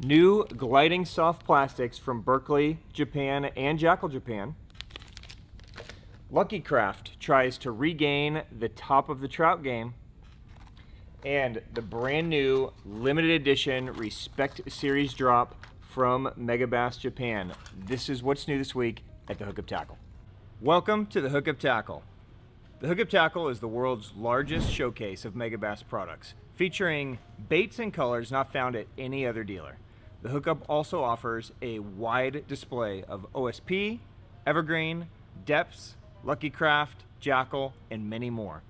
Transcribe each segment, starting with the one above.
New gliding soft plastics from Berkley, Japan, and Jackall, Japan. Lucky Craft tries to regain the top of the trout game. And the brand new limited edition Respect Series drop from Megabass Japan. This is what's new this week at the Hookup Tackle. Welcome to the Hookup Tackle. The Hookup Tackle is the world's largest showcase of Megabass products, featuring baits and colors not found at any other dealer. The Hookup also offers a wide display of OSP, Evergreen, Deps, Lucky Craft, Jackall, and many more.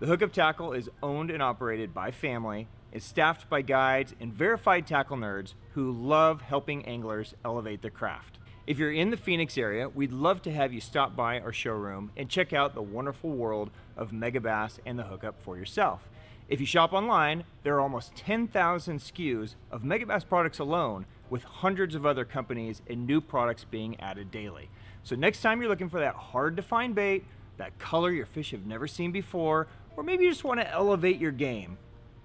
The Hookup Tackle is owned and operated by family, is staffed by guides and verified tackle nerds who love helping anglers elevate their craft. If you're in the Phoenix area, we'd love to have you stop by our showroom and check out the wonderful world of Megabass and the Hookup for yourself. If you shop online, there are almost 10,000 SKUs of Megabass products alone, with hundreds of other companies and new products being added daily. So next time you're looking for that hard to find bait, that color your fish have never seen before, or maybe you just want to elevate your game,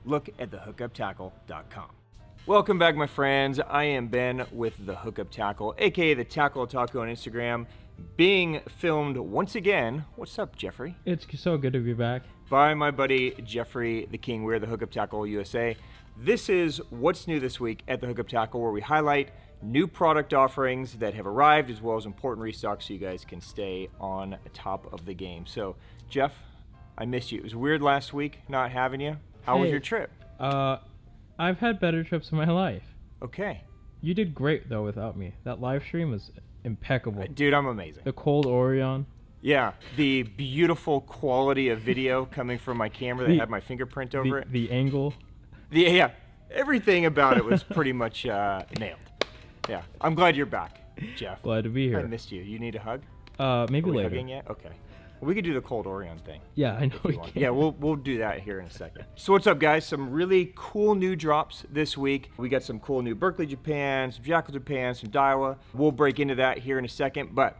look at thehookuptackle.com. Welcome back, my friends. I am Ben with the Hookup Tackle, aka the Tackle Taco on Instagram, being filmed once again. What's up, Jeffrey? It's so good to be back. By my buddy Jeffrey the King. We're the Hookup Tackle USA. This is what's new this week at the Hookup Tackle, where we highlight new product offerings that have arrived as well as important restocks so you guys can stay on top of the game. So, Jeff, I missed you. It was weird last week not having you. How was your trip? Uh, I've had better trips in my life. Okay. You did great though without me. That live stream was impeccable. Dude, I'm amazing. The cold Orion. Yeah, the beautiful quality of video coming from my camera that The- had my fingerprint over The, it. the angle. The, yeah, everything about it was pretty much uh, nailed. Yeah, I'm glad you're back, Jeff. Glad to be here. I missed you. You need a hug? Uh, maybe Are we later. hugging yet? Okay. Well, we could do the cold Orion thing. Yeah, I know. we can. Yeah, we'll we'll do that here in a second. So what's up, guys? Some really cool new drops this week. We got some cool new Berkley Japan, some Jackall Japan, some Daiwa. We'll break into that here in a second, but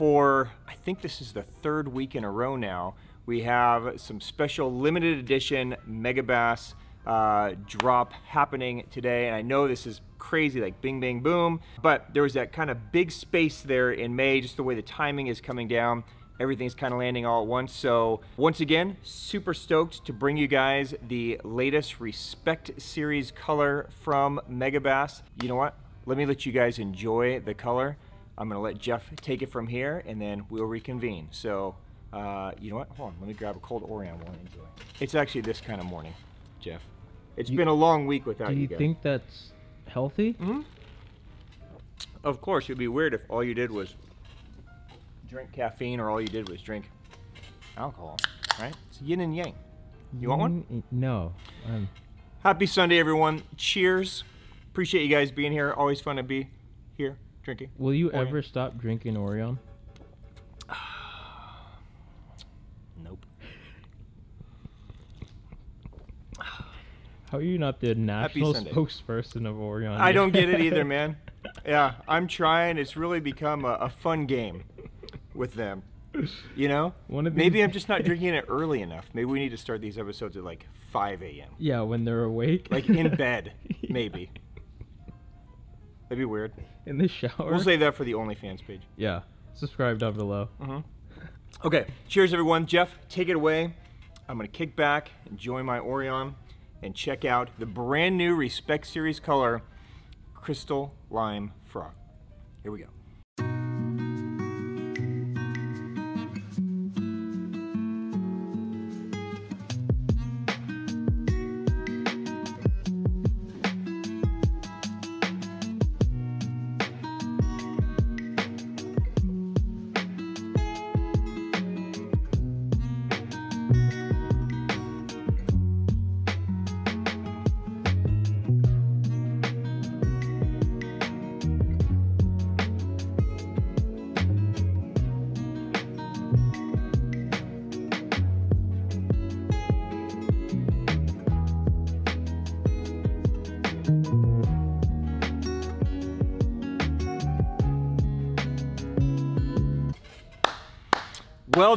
for I think this is the third week in a row now. We have some special limited edition Megabass uh, drop happening today, and I know this is crazy, like bing, bang, boom. But there was that kind of big space there in May, just the way the timing is coming down. Everything's kind of landing all at once. So once again, super stoked to bring you guys the latest Respect Series color from Megabass. You know what? Let me let you guys enjoy the color. I'm gonna let Jeff take it from here, and then we'll reconvene. So, uh, you know what? Hold on. Let me grab a cold Orion while I enjoy. It's actually this kind of morning, Jeff. It's You- been a long week without you Do you you guys. think that's healthy? hmm Of course, it'd be weird if all you did was drink caffeine, or all you did was drink alcohol. Right? It's yin and yang. You want one? No. Um, Happy Sunday, everyone. Cheers. Appreciate you guys being here. Always fun to be here drinking. will you Orion. ever stop drinking Orion? Nope. How are you not the national spokesperson of Orion? I don't get it either, man. Yeah, I'm trying. It's really become a, a fun game with them. You know? One of Maybe I'm just not drinking it early enough. Maybe we need to start these episodes at like 5 a.m. Yeah, when they're awake. Like in bed, maybe. That'd be weird. In the shower. We'll save that for the OnlyFans page. Yeah. Subscribe down below. hmm Okay, cheers, everyone. Jeff, take it away. I'm going to kick back, enjoy my Orion, and check out the brand new Respect Series color, Crystal Lime Frog. Here we go.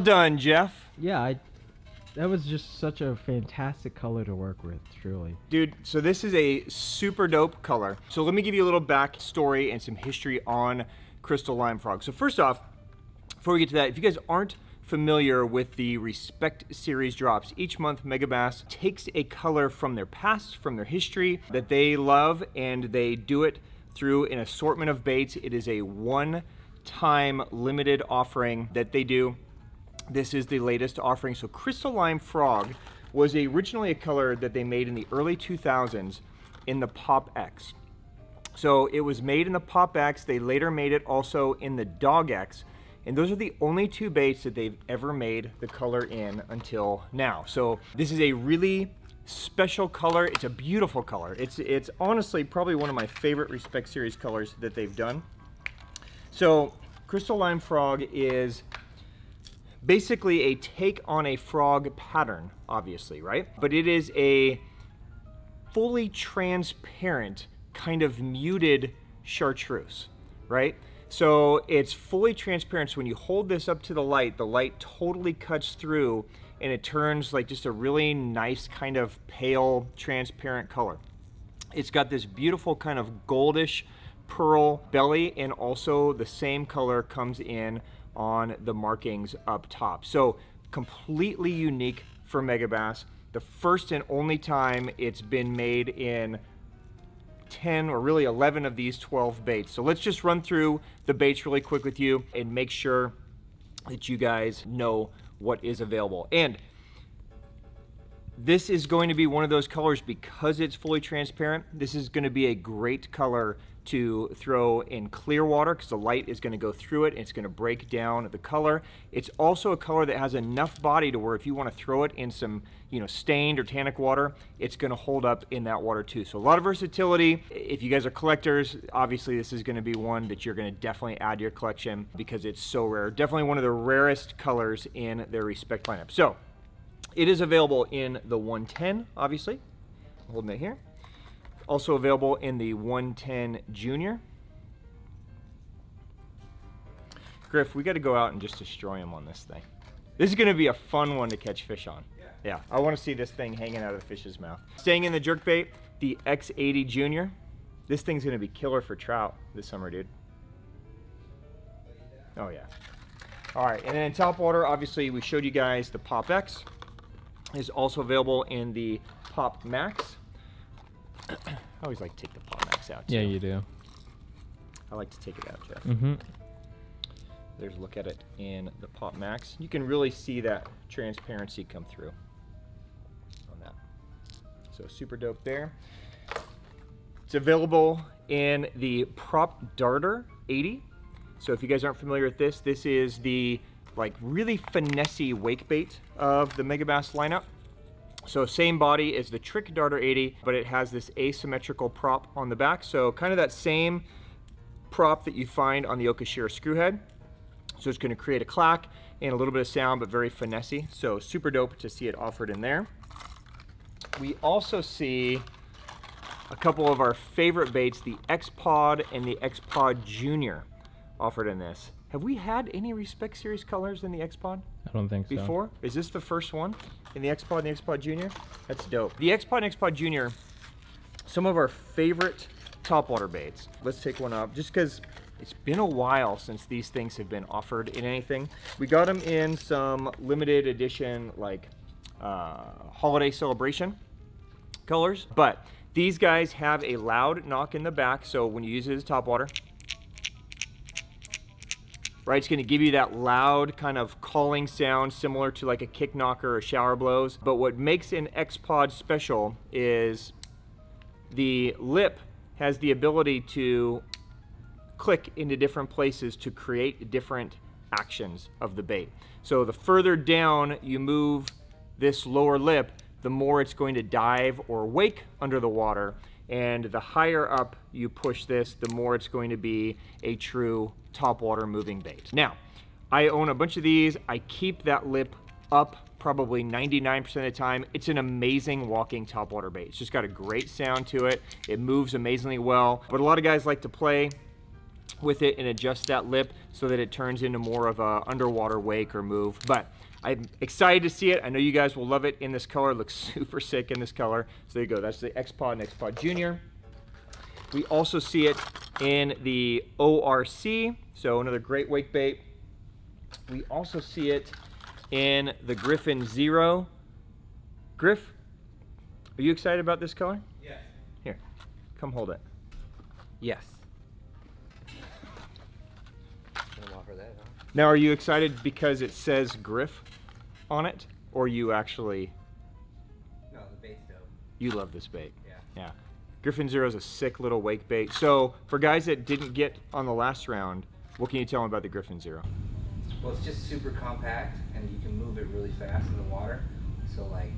Done, Jeff. Yeah, I that was just such a fantastic color to work with, truly. Dude, so this is a super dope color. So let me give you a little backstory and some history on Crystal Lime Frog. So first off, before we get to that, if you guys aren't familiar with the Respect series drops, each month Megabass takes a color from their past, from their history that they love, and they do it through an assortment of baits. It is a one-time limited offering that they do. This is the latest offering. So Crystal Lime Frog was originally a color that they made in the early 2000s in the Pop X. So it was made in the Pop X. They later made it also in the Dog X. And those are the only two baits that they've ever made the color in until now. So this is a really special color. It's a beautiful color. It's, it's honestly probably one of my favorite Respect Series colors that they've done. So Crystal Lime Frog is basically a take on a frog pattern, obviously, right? But it is a fully transparent kind of muted chartreuse, right? So it's fully transparent. So when you hold this up to the light, the light totally cuts through and it turns like just a really nice kind of pale transparent color. It's got this beautiful kind of goldish pearl belly and also the same color comes in on the markings up top. So completely unique for Megabass. The first and only time it's been made in 10 or really 11 of these 12 baits. So let's just run through the baits really quick with you and make sure that you guys know what is available. And this is going to be one of those colors because it's fully transparent. This is going to be a great color to throw in clear water because the light is going to go through it and it's going to break down the color. It's also a color that has enough body to where if you want to throw it in some you know stained or tannic water, it's going to hold up in that water too. So a lot of versatility. If you guys are collectors, obviously this is going to be one that you're going to definitely add to your collection because it's so rare. Definitely one of the rarest colors in their Respect lineup. So it is available in the 110, obviously. I'm holding it here. Also available in the 110 Junior. Griff, we got to go out and just destroy him on this thing. This is going to be a fun one to catch fish on. Yeah. yeah, I want to see this thing hanging out of the fish's mouth. Staying in the jerkbait, the X80 Junior. This thing's going to be killer for trout this summer, dude. Oh, yeah. All right, and then in top water, obviously, we showed you guys the Pop X. Is also available in the Pop Max. I always like to take the Pop Max out, too. Yeah, you do. I like to take it out, Jeff. Mm-hmm. There's a look at it in the Pop Max. You can really see that transparency come through on that. So super dope there. It's available in the Prop Darter 80. So if you guys aren't familiar with this, this is the like really finessey wake bait of the Megabass lineup. So same body as the Trick Darter 80, but it has this asymmetrical prop on the back. So kind of that same prop that you find on the Okashira screwhead. So it's gonna create a clack and a little bit of sound, but very finessey. So super dope to see it offered in there. We also see a couple of our favorite baits, the X-Pod and the X-Pod Junior offered in this. Have we had any Respect Series colors in the X-Pod? I don't think so. before? Is this the first one in the X-Pod and the X-Pod Junior? That's dope. The X-Pod and X-Pod Junior, some of our favorite topwater baits. Let's take one up just because it's been a while since these things have been offered in anything. We got them in some limited edition like uh, holiday celebration colors, but these guys have a loud knock in the back, so when you use it as topwater, right? It's gonna give you that loud kind of calling sound similar to like a kick knocker or shower blows. But what makes an X-Pod special is the lip has the ability to click into different places to create different actions of the bait. So the further down you move this lower lip, the more it's going to dive or wake under the water. And the higher up you push this, the more it's going to be a true topwater moving bait. Now, I own a bunch of these. I keep that lip up probably 99% of the time. It's an amazing walking topwater bait. It's just got a great sound to it. It moves amazingly well. But a lot of guys like to play with it and adjust that lip so that it turns into more of a underwater wake or move. But I'm excited to see it. I know you guys will love it in this color. It looks super sick in this color. So there you go. That's the X-Pod and X-Pod Junior. We also see it in the ORC, so another great wake bait. We also see it in the Griffon Zero. Griff, are you excited about this color? Yes. Here, come hold it. Yes. That, huh? Now, are you excited because it says Griff on it, or you actually No, the bait's dope. you love this bait? Yeah. Yeah. Griffon Zero is a sick little wake bait. So, for guys that didn't get on the last round, what can you tell them about the Griffon Zero? Well, it's just super compact, and you can move it really fast in the water. So like,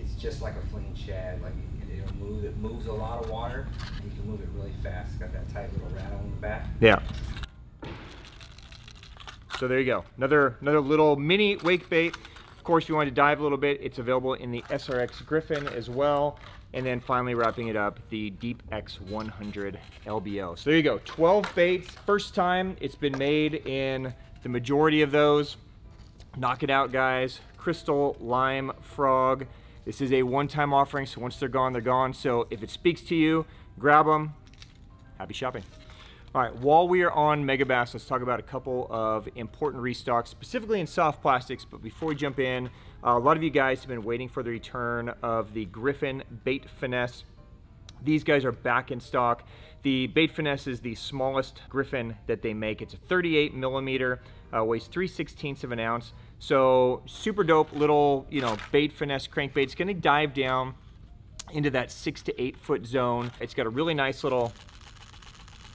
it's just like a fleeing shad. Like it, it'll move. It moves a lot of water. And you can move it really fast. It's got that tight little rattle in the back. Yeah. So there you go. Another another little mini wake bait. Course, if you want to dive a little bit, it's available in the SRX Griffon as well. And then finally wrapping it up, the Deep X 100 LBO. So there you go, 12 baits. First time it's been made in the majority of those. Knock it out, guys. Crystal, lime, frog. This is a one-time offering, so once they're gone, they're gone. So if it speaks to you, grab them. Happy shopping. All right, while we are on Megabass, let's talk about a couple of important restocks, specifically in soft plastics. But before we jump in, uh, a lot of you guys have been waiting for the return of the Griffon Bait Finesse. These guys are back in stock. The Bait Finesse is the smallest Griffon that they make. It's a 38 millimeter, uh, weighs 3 16ths of an ounce. So super dope little, you know, Bait Finesse crankbait. It's gonna dive down into that six to eight foot zone. It's got a really nice little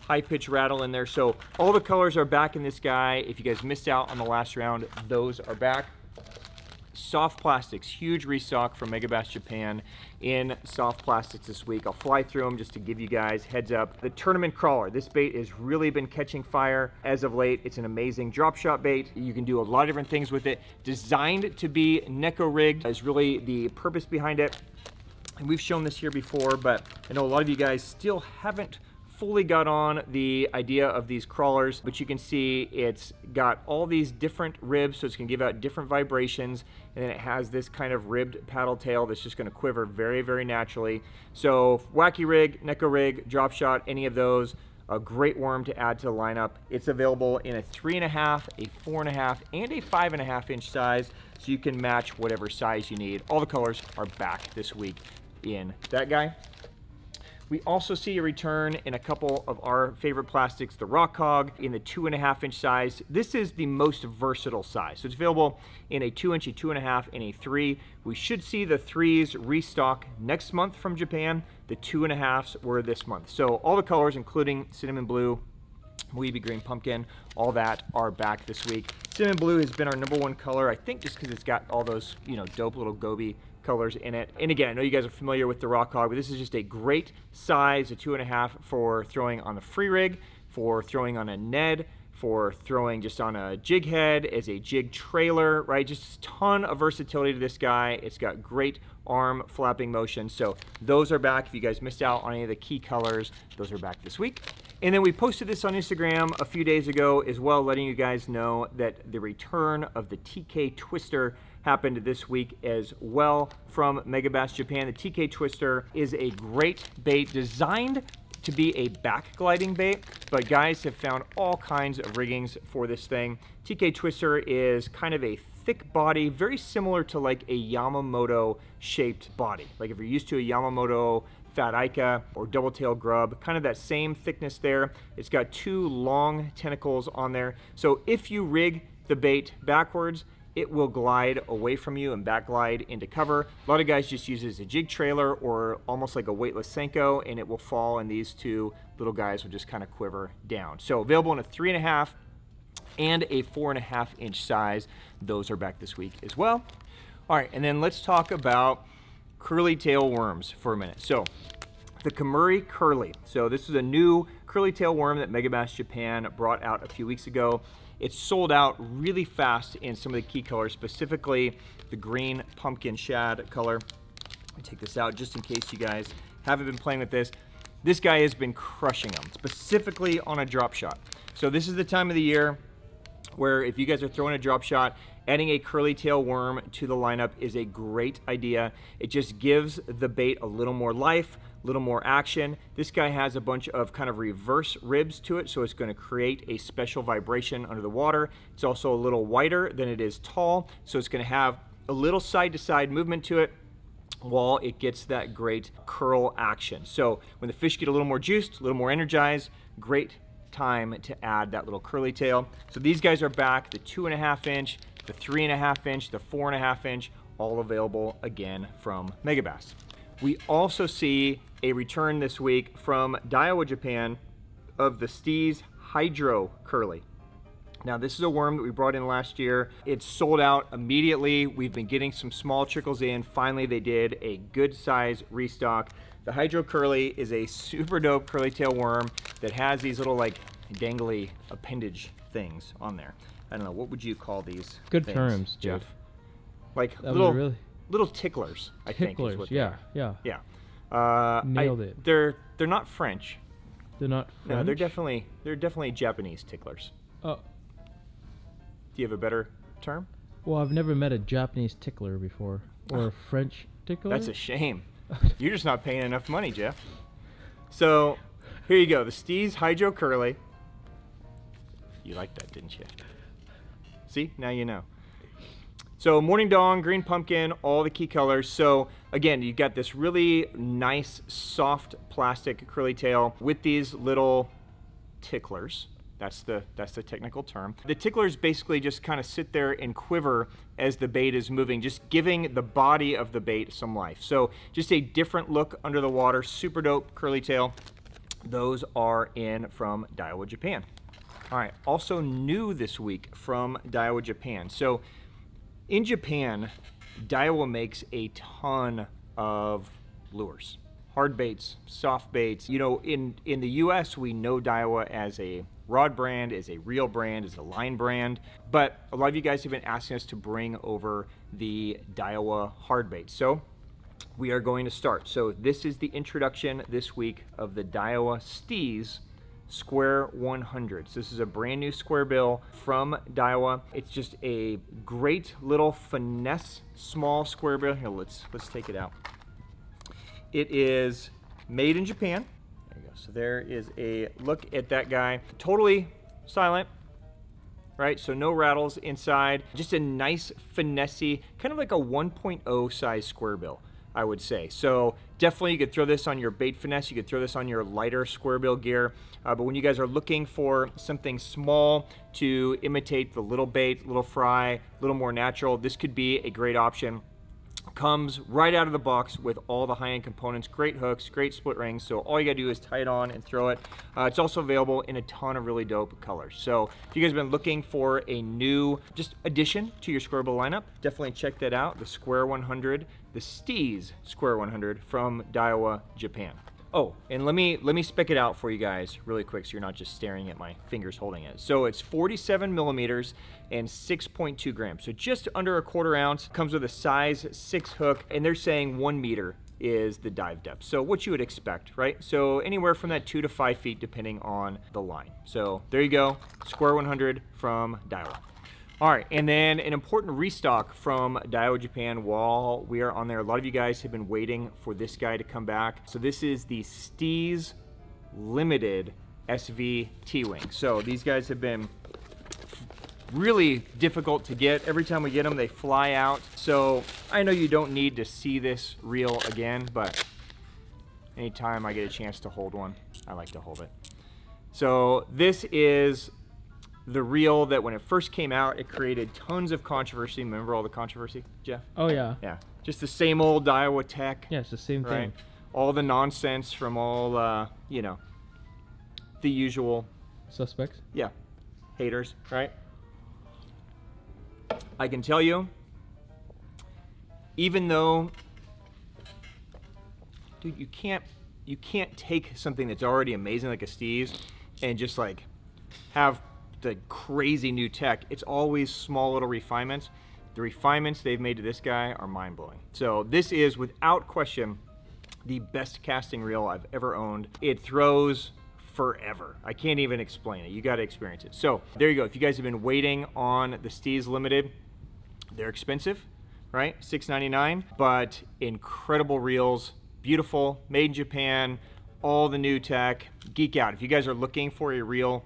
high pitch rattle in there. So all the colors are back in this guy. If you guys missed out on the last round, those are back. Soft plastics, huge restock from Megabass Japan in soft plastics this week. I'll fly through them just to give you guys heads up. The tournament crawler, this bait has really been catching fire as of late. It's an amazing drop shot bait. You can do a lot of different things with it. Designed to be Neko rigged is really the purpose behind it. And we've shown this here before, but I know a lot of you guys still haven't fully got on the idea of these crawlers, but you can see it's got all these different ribs, so it's gonna give out different vibrations, and then it has this kind of ribbed paddle tail that's just gonna quiver very, very naturally. So wacky rig, Neko rig, drop shot, any of those, a great worm to add to the lineup. It's available in a three and a half, a four and a half, and a five and a half inch size, so you can match whatever size you need. All the colors are back this week in that guy. We also see a return in a couple of our favorite plastics, the Rock Hog in the two and a half inch size. This is the most versatile size. So it's available in a two inch, a two and a half, and a three. We should see the threes restock next month from Japan. The two and a halves were this month. So all the colors, including cinnamon blue, Weeby Green Pumpkin, all that are back this week. Cinnamon Blue has been our number one color, I think just because it's got all those, you know, dope little goby colors in it. And again, I know you guys are familiar with the Rock Hog, but this is just a great size, a two and a half for throwing on the free rig, for throwing on a Ned, for throwing just on a jig head, as a jig trailer, right? Just a ton of versatility to this guy. It's got great arm flapping motion. So those are back. If you guys missed out on any of the key colors, those are back this week. And then we posted this on Instagram a few days ago as well, letting you guys know that the return of the TK Twister happened this week as well from Megabass Japan. The TK Twister is a great bait designed to be a back gliding bait, but guys have found all kinds of riggings for this thing. TK Twister is kind of a thick body, very similar to like a Yamamoto shaped body. Like if you're used to a Yamamoto fat Ika or double tail grub, kind of that same thickness there. It's got two long tentacles on there. So if you rig the bait backwards, it will glide away from you and back glide into cover. A lot of guys just use it as a jig trailer or almost like a weightless Senko and it will fall and these two little guys will just kind of quiver down. So available in a three and a half and a four and a half inch size. Those are back this week as well. All right, and then let's talk about curly tail worms for a minute. So the Kemuri Curly. So this is a new curly tail worm that Megabass Japan brought out a few weeks ago. It's sold out really fast in some of the key colors, specifically the green pumpkin shad color. Take this out just in case you guys haven't been playing with this. This guy has been crushing them, specifically on a drop shot. So this is the time of the year where if you guys are throwing a drop shot adding a curly tail worm to the lineup is a great idea. It just gives the bait a little more life, little more action. This guy has a bunch of kind of reverse ribs to it, so it's gonna create a special vibration under the water. It's also a little wider than it is tall, so it's gonna have a little side to side movement to it while it gets that great curl action. So when the fish get a little more juiced, a little more energized, great time to add that little curly tail. So these guys are back, the two and a half inch, the three and a half inch, the four and a half inch, all available again from Megabass. We also see a return this week from Daiwa Japan of the Steez Hydro Curly. Now this is a worm that we brought in last year. It sold out immediately. We've been getting some small trickles in. Finally, they did a good size restock. The Hydro Curly is a super dope curly tail worm that has these little like dangly appendage things on there. I don't know, what would you call these Good things, terms, Jeff. Like little, really little ticklers, I think. is ticklers. what they Yeah, yeah. Yeah. Uh, Nailed I- it. They're they're not French. They're not No, they're definitely they're definitely Japanese ticklers. Oh, Do you have a better term? well, I've never met a Japanese tickler before, or a French tickler. That's a shame. You're just not paying enough money, Jeff. So, here you go. The Steez Hydro Curly. You liked that, didn't you? See, now you know. So morning dawn, green pumpkin, all the key colors. So again, you've got this really nice, soft plastic curly tail with these little ticklers. That's the that's the technical term. The ticklers basically just kind of sit there and quiver as the bait is moving, just giving the body of the bait some life. So just a different look under the water, super dope curly tail. Those are in from Daiwa, Japan. All right, also new this week from Daiwa, Japan. So in Japan, Daiwa makes a ton of lures. Hard baits, soft baits. You know, in, in the US, we know Daiwa as a rod brand, as a reel brand, as a line brand. But a lot of you guys have been asking us to bring over the Daiwa hard bait. So we are going to start. So this is the introduction this week of the Daiwa Steez Square 100. So this is a brand new square bill from Daiwa. It's just a great little finesse small square bill. Here, let's let's take it out. It is made in Japan. There you go. So there is a look at that guy. Totally silent, right? So no rattles inside. Just a nice finessey, kind of like a 1.0 size square bill, I would say. So definitely you could throw this on your bait finesse. You could throw this on your lighter square bill gear. Uh, but when you guys are looking for something small to imitate the little bait, little fry, a little more natural, this could be a great option comes right out of the box with all the high-end components great hooks great split rings so all you gotta do is tie it on and throw it uh, it's also available in a ton of really dope colors so if you guys have been looking for a new just addition to your square bill lineup definitely check that out the square 100 the steez square 100 from daiwa japan Oh, and let me let me spec it out for you guys really quick, so you're not just staring at my fingers holding it. So it's 47 millimeters and 6.2 grams, so just under a quarter ounce. Comes with a size six hook, and they're saying one meter is the dive depth. So what you would expect, right? So anywhere from that two to five feet, depending on the line. So there you go, Square 100 from Daiwa. All right, and then an important restock from Daiwa Japan while we are on there. A lot of you guys have been waiting for this guy to come back. So this is the Steez Limited SV T-Wing. So these guys have been really difficult to get. Every time we get them, they fly out. So I know you don't need to see this reel again, but anytime I get a chance to hold one, I like to hold it. So this is the reel that when it first came out, it created tons of controversy. Remember all the controversy, Jeff? Oh yeah. Yeah. Just the same old Daiwa tech. Yeah, it's the same Right. thing. All the nonsense from all, uh, you know, the usual, Suspects. yeah, haters, right? I can tell you, even though, dude, you can't, you can't take something that's already amazing like a Steez and just like have the crazy new tech. It's always small little refinements. The refinements they've made to this guy are mind blowing. So this is without question the best casting reel I've ever owned. It throws forever. I can't even explain it. You got to experience it. So there you go. If you guys have been waiting on the Steez Limited, They're expensive, right? $6.99, but incredible reels, beautiful, made in Japan, all the new tech. Geek out. If you guys are looking for a reel,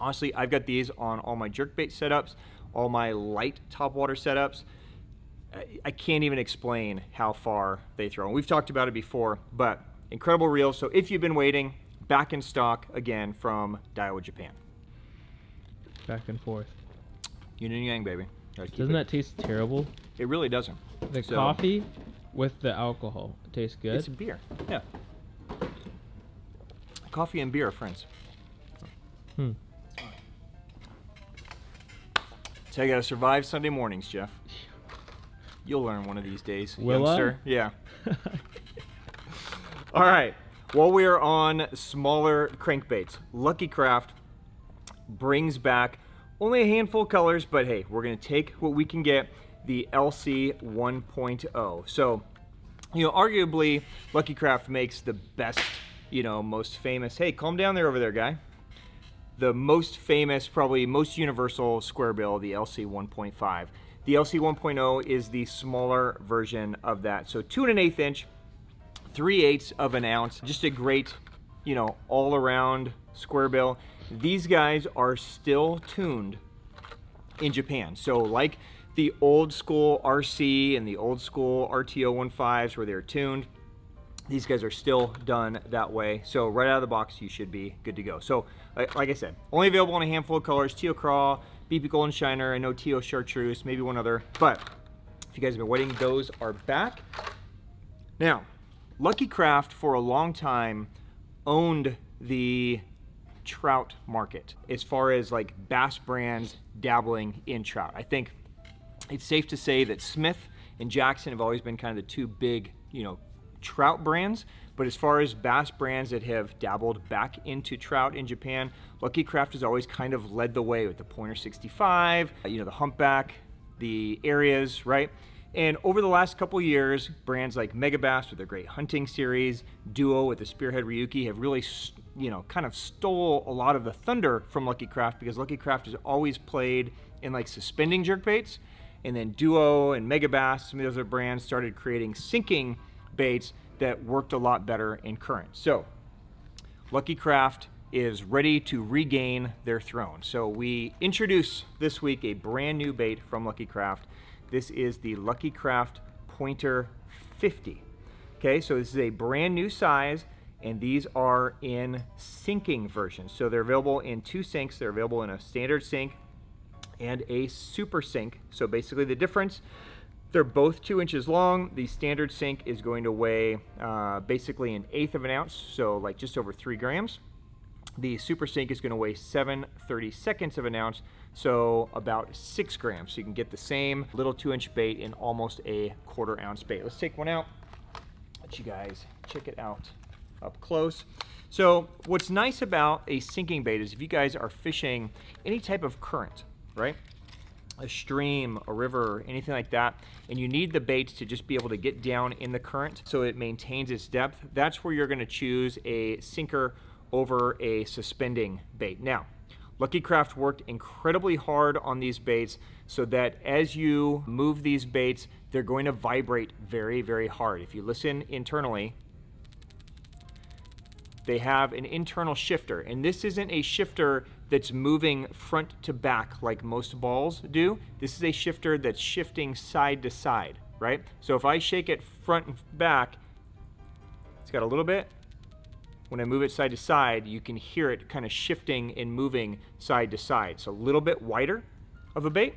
honestly, I've got these on all my jerkbait setups, all my light topwater setups. I can't even explain how far they throw. And we've talked about it before, but incredible reels. So if you've been waiting, back in stock again from Daiwa Japan. Back and forth. Yin and yang, baby. Doesn't that taste terrible? It really doesn't. The So- coffee with the alcohol it tastes good. It's beer. Yeah. Coffee and beer are friends. Hmm. So I gotta survive Sunday mornings, Jeff. You'll learn one of these days, Will I? youngster. Yeah. All right. While we are on smaller crankbaits, Lucky Craft brings back only a handful of colors, but hey, we're gonna take what we can get, the LC 1.0. So, you know, arguably, Lucky Craft makes the best, you know, most famous. Hey, calm down there over there, guy. The most famous, probably most universal square bill, the LC 1.5. The LC 1.0 is the smaller version of that. So two and an eighth inch, three eighths of an ounce. Just a great, you know, all around square bill. These guys are still tuned in Japan. So like the old school RC and the old school RTO 15s where they're tuned, these guys are still done that way. So right out of the box, you should be good to go. So like, like I said, only available in a handful of colors, Teal Craw, BP Golden Shiner, I know Teal Chartreuse, maybe one other. But if you guys have been waiting, those are back. Now, Lucky Craft for a long time owned the trout market as far as like bass brands dabbling in trout. I think it's safe to say that Smith and Jackson have always been kind of the two big, you know, trout brands. But as far as bass brands that have dabbled back into trout in Japan, Lucky Craft has always kind of led the way with the Pointer 65, uh, you know, the Humpback, the areas, right? And over the last couple years, brands like Megabass with their great hunting series, Duo with the Spearhead Ryuki have really, you know, kind of stole a lot of the thunder from Lucky Craft because Lucky Craft has always played in like suspending jerkbaits. And then Duo and Megabass, some of those other brands started creating sinking baits that worked a lot better in current. So Lucky Craft is ready to regain their throne. So we introduce this week a brand new bait from Lucky Craft. This is the Lucky Craft Pointer 50. Okay, so this is a brand new size and these are in sinking versions. So they're available in two sinks. They're available in a standard sink and a super sink. So basically the difference, they're both two inches long. The standard sink is going to weigh uh, basically an eighth of an ounce, so like just over three grams. The super sink is going to weigh 7 30 seconds of an ounce, so about six grams. So you can get the same little two inch bait in almost a quarter ounce bait. Let's take one out, let you guys check it out up close. So what's nice about a sinking bait is if you guys are fishing any type of current, right? A stream, a river, anything like that, and you need the bait to just be able to get down in the current so it maintains its depth, that's where you're going to choose a sinker over a suspending bait. Now, Lucky Craft worked incredibly hard on these baits so that as you move these baits, they're going to vibrate very, very hard. If you listen internally, they have an internal shifter. And this isn't a shifter that's moving front to back like most balls do. This is a shifter that's shifting side to side, right? So if I shake it front and back, it's got a little bit. When I move it side to side, you can hear it kind of shifting and moving side to side. So a little bit wider of a bait.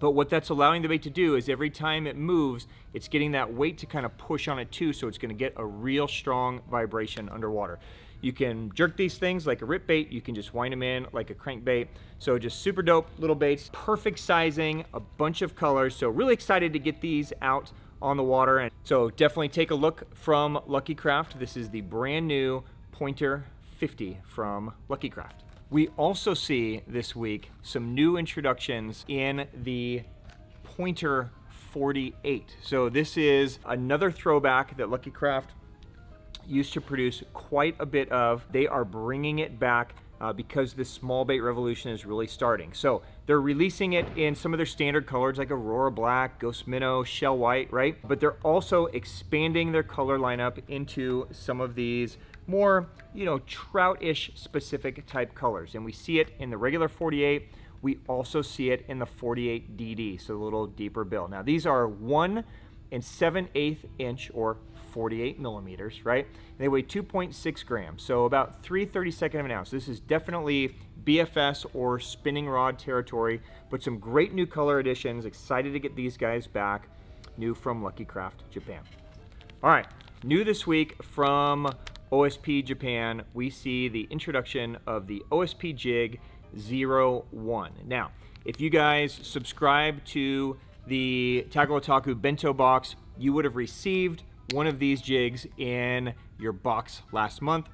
But what that's allowing the bait to do is every time it moves, it's getting that weight to kind of push on it too, so it's gonna get a real strong vibration underwater. You can jerk these things like a rip bait, you can just wind them in like a crankbait. So just super dope little baits, perfect sizing, a bunch of colors. So really excited to get these out on the water. And so definitely take a look from Lucky Craft. This is the brand new Pointer 50 from Lucky Craft. We also see this week some new introductions in the Pointer 48. So this is another throwback that Lucky Craft used to produce quite a bit of. They are bringing it back. uh, because this small bait revolution is really starting. So they're releasing it in some of their standard colors like Aurora Black, Ghost Minnow, Shell White, right? But they're also expanding their color lineup into some of these more, you know, trout-ish specific type colors. And we see it in the regular 48. We also see it in the 48 DD, so a little deeper bill. Now these are one and 7 8 inch or 48 millimeters, right? And they weigh 2.6 grams, so about 3 32nd of an ounce. This is definitely BFS or spinning rod territory, but some great new color additions. Excited to get these guys back. New from Lucky Craft Japan. All right, new this week from OSP Japan, we see the introduction of the OSP Jig 01. Now, if you guys subscribe to the Tackle Otaku bento box, you would have received one of these jigs in your box last month.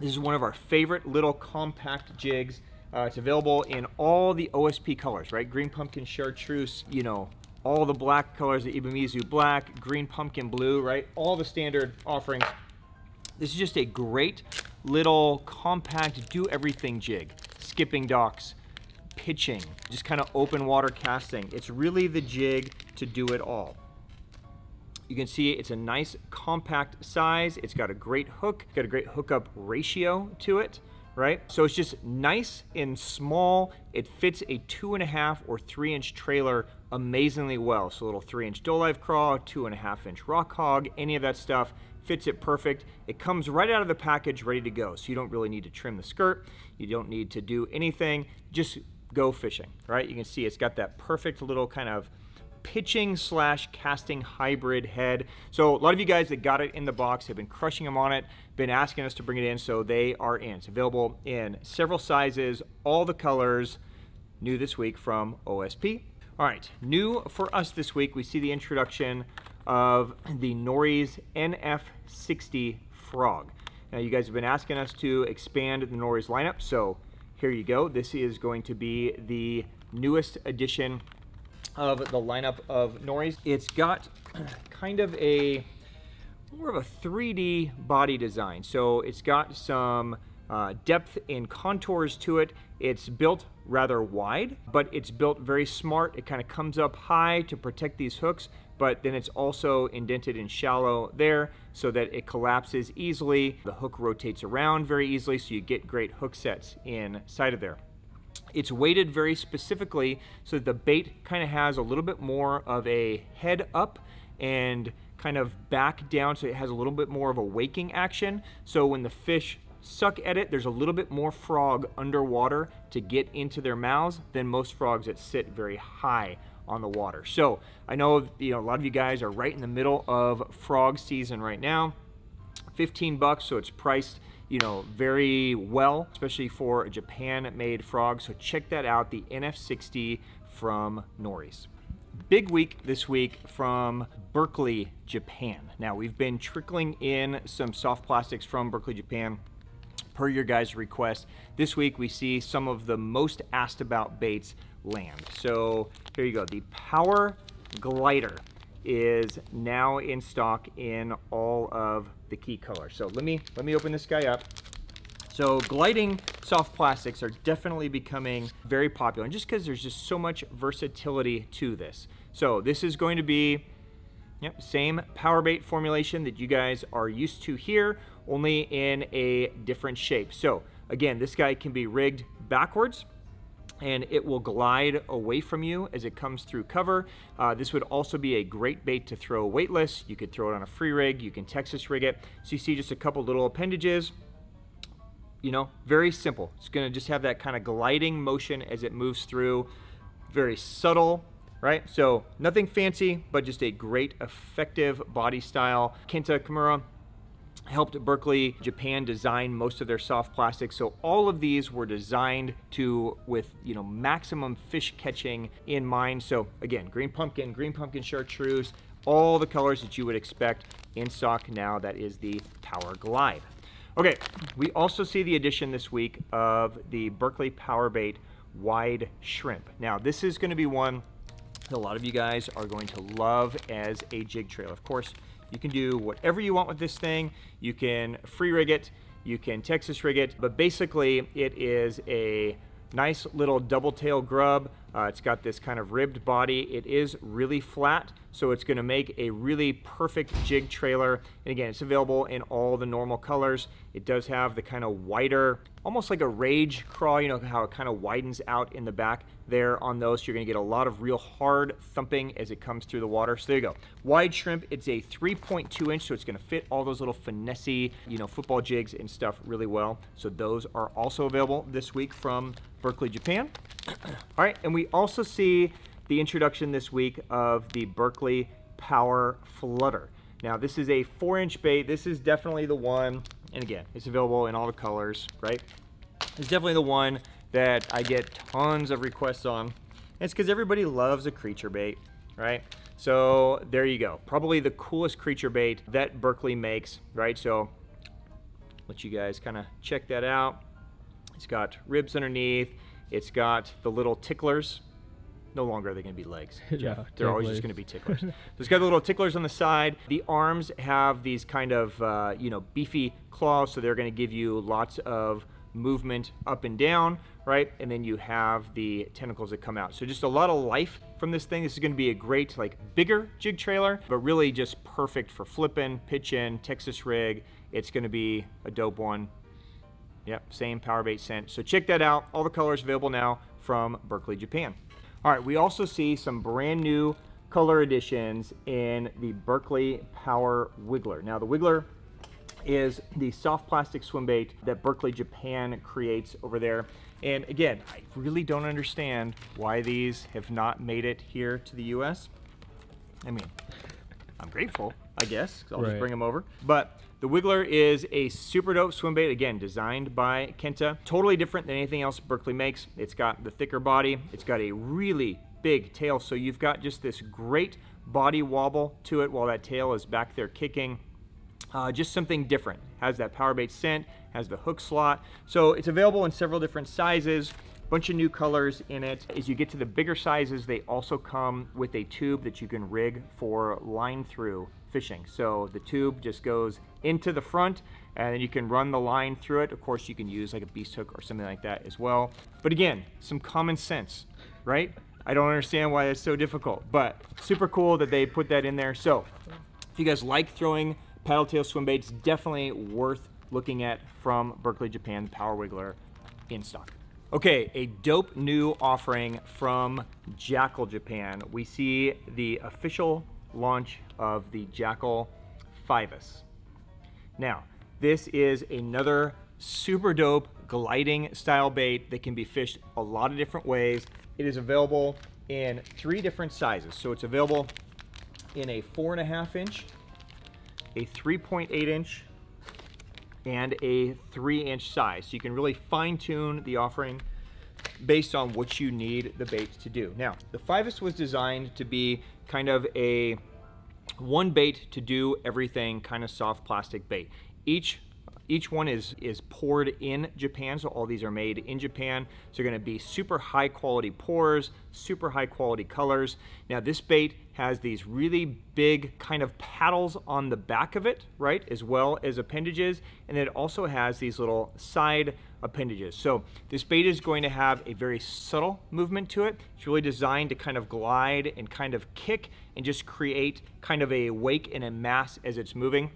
This is one of our favorite little compact jigs. Uh, it's available in all the OSP colors, right? Green pumpkin chartreuse, you know, all the black colors, the Ibamizu black, green pumpkin blue, right? All the standard offerings. This is just a great little compact do everything jig. Skipping docks, pitching, just kind of open water casting. It's really the jig to do it all. You can see it's a nice compact size. It's got a great hook, got a great hookup ratio to it, right? So it's just nice and small. It fits a two and a half or three inch trailer amazingly well. So a little three inch Dolive Craw, two and a half inch rock hog, any of that stuff fits it perfect. It comes right out of the package ready to go. So you don't really need to trim the skirt. You don't need to do anything. Just go fishing, right? You can see it's got that perfect little kind of pitching slash casting hybrid head. So a lot of you guys that got it in the box have been crushing them on it, been asking us to bring it in, so they are in. It's available in several sizes, all the colors, new this week from OSP. All right, new for us this week, we see the introduction of the Nories NF60 Frog. Now you guys have been asking us to expand the Nories lineup, so here you go. This is going to be the newest edition of the lineup of Nories. It's got kind of a more of a 3D body design. So it's got some uh, depth and contours to it. It's built rather wide, but it's built very smart. It kind of comes up high to protect these hooks, but then it's also indented and shallow there so that it collapses easily. The hook rotates around very easily, so you get great hook sets inside of there. It's weighted very specifically so that the bait kind of has a little bit more of a head up and kind of back down so it has a little bit more of a waking action. So when the fish suck at it, there's a little bit more frog underwater to get into their mouths than most frogs that sit very high on the water. So I know, you know a lot of you guys are right in the middle of frog season right now. 15 bucks, so it's priced you know, very well, especially for a Japan-made frog. So check that out, the NF60 from Nories. Big week this week from Berkley, Japan. Now, we've been trickling in some soft plastics from Berkley, Japan per your guys' request. This week we see some of the most asked about baits land. So here you go, the Power Glider is now in stock in all of the key colors. So let me, let me open this guy up. So gliding soft plastics are definitely becoming very popular and just because there's just so much versatility to this. So this is going to be Yep, same power bait formulation that you guys are used to here, only in a different shape. So again, this guy can be rigged backwards and it will glide away from you as it comes through cover. Uh, this would also be a great bait to throw weightless. You could throw it on a free rig, you can Texas rig it. So you see just a couple little appendages, you know, very simple. It's gonna just have that kind of gliding motion as it moves through, very subtle, right? So nothing fancy, but just a great effective body style. Kenta Kimura, helped Berkley, Japan design most of their soft plastics. So all of these were designed to with you know maximum fish catching in mind. So again, green pumpkin, green pumpkin chartreuse, all the colors that you would expect in stock now. That is the Power Glide. Okay, we also see the addition this week of the Berkley Power Bait Wide Shrimp. Now this is going to be one that a lot of you guys are going to love as a jig trailer. Of course, you can do whatever you want with this thing. You can free rig it. You can Texas rig it, but basically it is a nice little double tail grub. Uh, it's got this kind of ribbed body. It is really flat, so it's gonna make a really perfect jig trailer. And again, it's available in all the normal colors. It does have the kind of wider, almost like a rage crawl, you know, how it kind of widens out in the back there on those. You're gonna get a lot of real hard thumping as it comes through the water. So there you go. Wide shrimp, it's a 3.2 inch, so it's gonna fit all those little finessey, you know, football jigs and stuff really well. So those are also available this week from Berkley, Japan. all right, and we also see the introduction this week of the Berkley Power Flutter. Now this is a four inch bait. This is definitely the one, and again, it's available in all the colors, right? It's definitely the one that I get tons of requests on. It's because everybody loves a creature bait, right? So there you go. Probably the coolest creature bait that Berkley makes, right? So let you guys kind of check that out. It's got ribs underneath. It's got the little ticklers. No longer are they going to be legs, Jeff. They're always just going to be ticklers. so it's got the little ticklers on the side. The arms have these kind of, uh, you know, beefy claws, so they're going to give you lots of movement up and down, right? And then you have the tentacles that come out. So just a lot of life from this thing. This is going to be a great, like, bigger jig trailer, but really just perfect for flipping, pitching, Texas rig. It's going to be a dope one. Yep, same power bait scent. So check that out. All the colors available now from Berkley, Japan. All right, we also see some brand new color additions in the Berkley Power Wiggler. Now the Wiggler is the soft plastic swim bait that Berkley Japan creates over there. And again, I really don't understand why these have not made it here to the US. I mean, I'm grateful, I guess. I'll just bring them over. But the Wiggler is a super dope swim bait, again, designed by Kenta. Totally different than anything else Berkley makes. It's got the thicker body. It's got a really big tail, so you've got just this great body wobble to it while that tail is back there kicking. Uh, just something different. Has that power bait scent, has the hook slot. So it's available in several different sizes, bunch of new colors in it. As you get to the bigger sizes, they also come with a tube that you can rig for line through fishing. So the tube just goes into the front and then you can run the line through it. Of course, you can use like a beast hook or something like that as well. But again, some common sense, right? I don't understand why it's so difficult, but super cool that they put that in there. So if you guys like throwing paddle tail swim baits, definitely worth looking at from Berkley, Japan, Power Wiggler in stock. Okay, a dope new offering from Jackall Japan. We see the official launch of the Jackall Fivus. Now, this is another super dope gliding style bait that can be fished a lot of different ways. It is available in three different sizes. So it's available in a four and a half inch, a 3.8 inch, and a three inch size. So you can really fine tune the offering based on what you need the bait to do. Now, the Fivus was designed to be kind of a one bait to do everything kind of soft plastic bait. Each each one is is poured in Japan, so all these are made in Japan. So they're going to be super high quality pours, super high quality colors. Now this bait has these really big kind of paddles on the back of it, right, as well as appendages, and it also has these little side appendages. So this bait is going to have a very subtle movement to it. It's really designed to kind of glide and kind of kick and just create kind of a wake and a mass as it's moving.